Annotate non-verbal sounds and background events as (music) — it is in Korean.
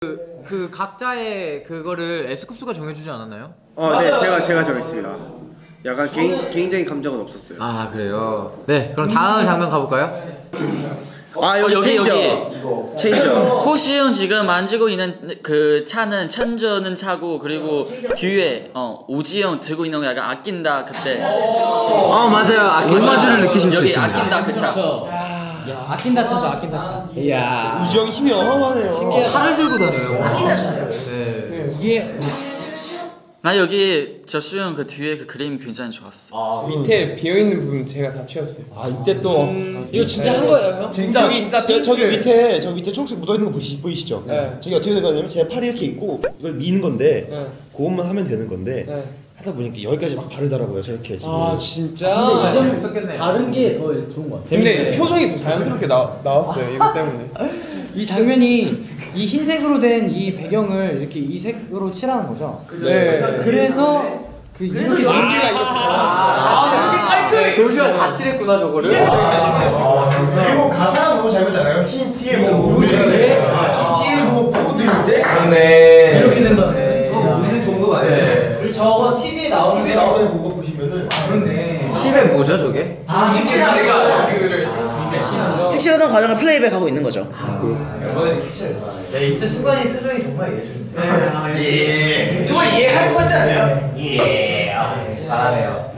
그, 그 각자의 그거를 S급수가 정해주지 않았나요? 어, 네, 제가 제가 정했습니다. 약간 개인 개인적인 감정은 없었어요. 아 그래요. 네 그럼 다음 장면 가볼까요? 아 여기, 어, 여기, 체인저. 체인저. 호시형 지금 만지고 있는 그 차는 천저는 차고 그리고 뒤에 어 오지형 들고 있는 거 약간 아낀다 그때 어 맞아요. 올마주를 느끼실 수 여기 있습니다. 아낀다 그 차 아낀다 차죠 아낀다 차 우지영 힘이 어마어마하네요. 차를 들고 다녀요. 네. 이게 나 여기 저수 형그 뒤에 그 그림이 굉장히 좋았어 밑에 비어 있는 부분 제가 다 채웠어요. 아 이때 또 이거 진짜 한 거예요 형? 진짜 저기, 진짜 저- 저기 밑에 저 밑에 초록색 묻어 있는 거 보시, 보이시죠? 네. 저기 어떻게 된 거냐면 제 팔이 이렇게 있고 이걸 미는 건데 네. 그것만 하면 되는 건데 네. 하다 보니까 여기까지 막 바르더라고요 저렇게 지금. 아 진짜. 있었겠네요. 다른 게 더 좋은 것 같아 근데 표정이 더 자연스럽게 나, 나왔어요 이거 때문에. (laughs) 이 장면이 이 흰색으로 된 이 배경을 이렇게 이 색으로 칠하는 거죠 네. 그래서 그 이렇게 연기가 이렇게. 아 저렇게 깔끔. 도시가 자칠했구나 저거를. 그리고 가사가 너무 잘 맞잖아요. 흰 티에 뭐 모드인데, 흰 티에 뭐 모드인데, 그러네. 이렇게 된다네. 저 모드 정도가 아니에요. 그리고 저거 TV에 나오는 TV에 나오는 그거 보시면은 그렇네. 팁에 뭐죠 저게? 아 내가 그를 섹시하던 과정을 플레이백하고 있는 거죠. 이번에 캐치를 야 이때 순간이 표정이 정말 예술. 예. 정말 이해할 것 같지 않아요? 예. 잘하네요.